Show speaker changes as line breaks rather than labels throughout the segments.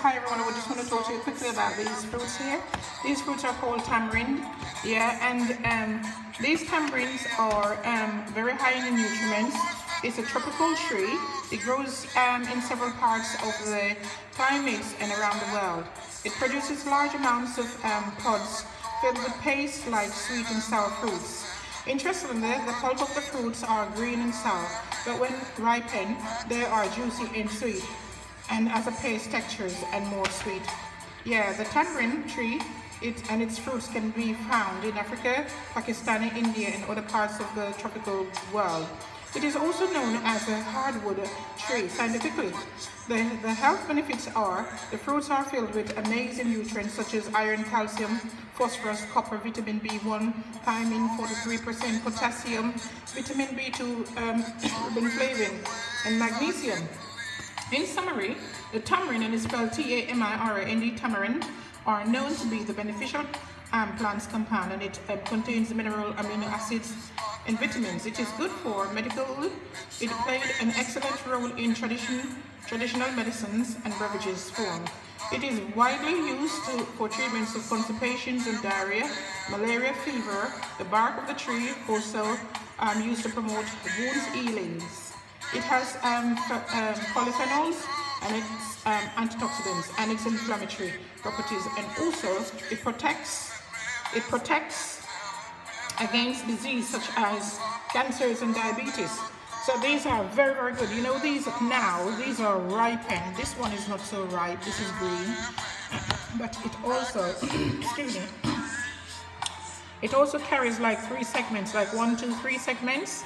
hi everyone, I just want to talk to you quickly about these fruits here. These fruits are called tamarind, yeah, and um, these tamarinds are um, very high in nutrients. It's a tropical tree. It grows um, in several parts of the climates and around the world. It produces large amounts of um, pods filled with paste like sweet and sour fruits. Interestingly, the pulp of the fruits are green and sour, but when ripened, they are juicy and sweet and as a paste textures and more sweet. Yeah, the tamarind tree it, and its fruits can be found in Africa, Pakistan, India, and other parts of the tropical world. It is also known as a hardwood tree scientifically. The, the health benefits are the fruits are filled with amazing nutrients such as iron, calcium, phosphorus, copper, vitamin B1, thiamine, 43%, potassium, vitamin B2, um, riboflavin, and magnesium. In summary, the tamarind, and it's spelled T-A-M-I-R-A-N-D, tamarind, are known to be the beneficial um, plants compound and it uh, contains mineral amino acids and vitamins. It is good for medical. It played an excellent role in tradition, traditional medicines and beverages form. It is widely used to, for treatments of constipations and diarrhea, malaria, fever. The bark of the tree also um, used to promote wounds healings. It has um, um, polyphenols and it's um, antioxidants and its inflammatory properties and also it protects it protects against disease such as cancers and diabetes. So these are very, very good. You know, these now, these are ripened. This one is not so ripe. This is green. But it also, excuse me, it also carries like three segments, like one, two, three segments.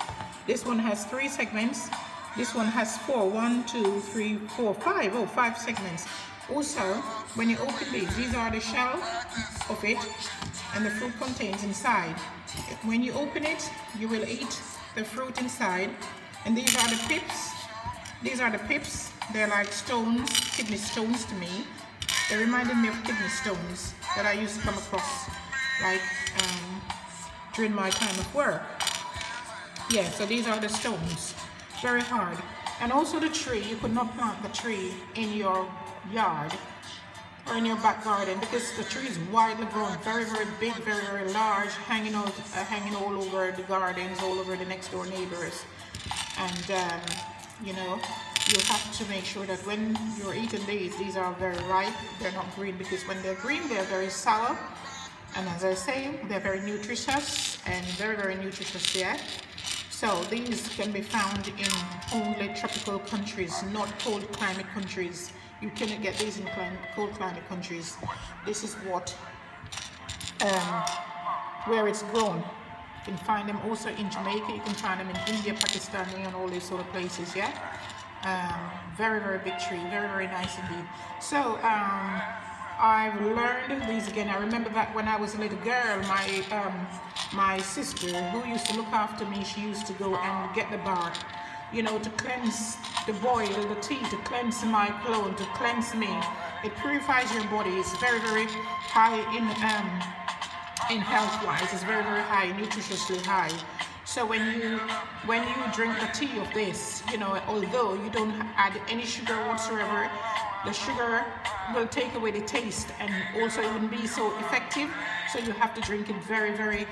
This one has three segments. This one has four, one, two, three, four, five. Oh, five segments. Also, when you open these, these are the shell of it and the fruit contains inside. When you open it, you will eat the fruit inside. And these are the pips. These are the pips. They're like stones, kidney stones to me. They reminded me of kidney stones that I used to come across like um, during my time of work. Yeah, so these are the stones very hard. And also the tree, you could not plant the tree in your yard or in your back garden because the tree is widely grown, very, very big, very, very large, hanging out, uh, hanging all over the gardens, all over the next door neighbors. And, um, you know, you have to make sure that when you're eating these, these are very ripe. They're not green because when they're green, they're very sour. And as I say, they're very nutritious and very, very nutritious, yeah. So these can be found in only tropical countries, not cold climate countries. You cannot get these in cold climate countries. This is what, um, where it's grown. You can find them also in Jamaica, you can find them in India, Pakistan, and all these sort of places, yeah? Um, very, very big tree, very, very nice indeed. So, um, I've learned these again. I remember that when I was a little girl, my um, my sister, who used to look after me, she used to go and get the bark, you know, to cleanse, to boil the tea, to cleanse my clothes, to cleanse me. It purifies your body. It's very, very high in um, in health-wise. It's very, very high, nutritiously high. So when you when you drink the tea of this, you know, although you don't add any sugar whatsoever, the sugar will take away the taste and also it wouldn't be so effective. So you have to drink it very, very,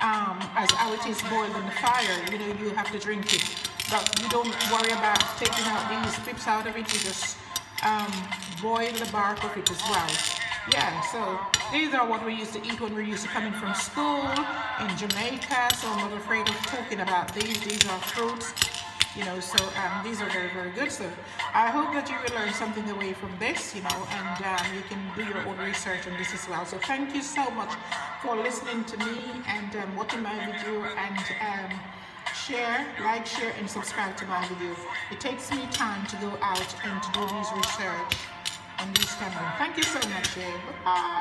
um, as how it is boiled in the fire, you know, you have to drink it. But you don't worry about taking out these pips out of it, you just um, boil the bark of it as well. Yeah, so these are what we used to eat when we used to coming from school in Jamaica. So I'm not afraid of talking about these. These are fruits you know so um, these are very very good. So I hope that you will learn something away from this you know and um, you can do your own research on this as well. So thank you so much for listening to me and um, watching my video and um, share like share and subscribe to my video. It takes me time to go out and to do these research on these cameras. Thank you so much Bye.